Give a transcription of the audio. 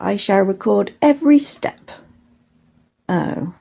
I shall record every step. Oh.